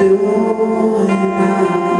doing now?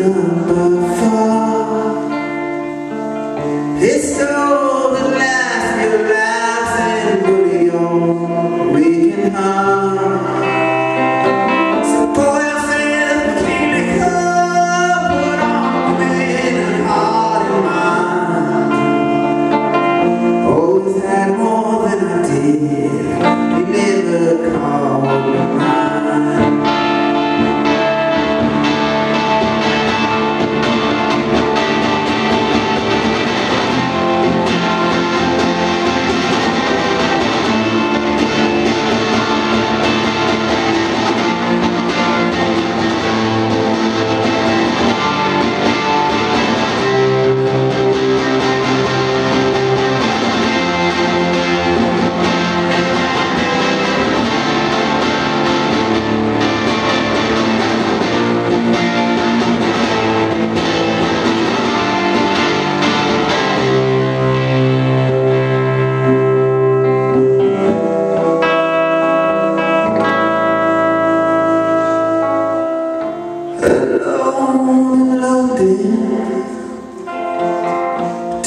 now.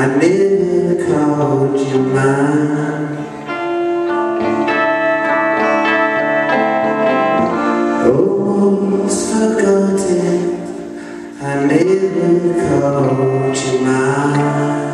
I never called you mine Almost forgotten. I never called you mine